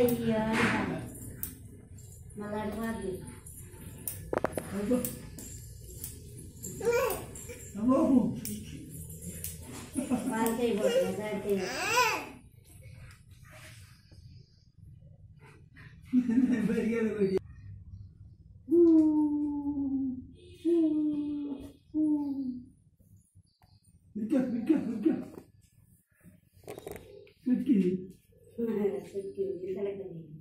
Iya. Malah lagi. Aduh. Ampun. Bantai bos, bantai. Bagi ada क्या क्या क्या सिटकी सिटकी ये साला कहीं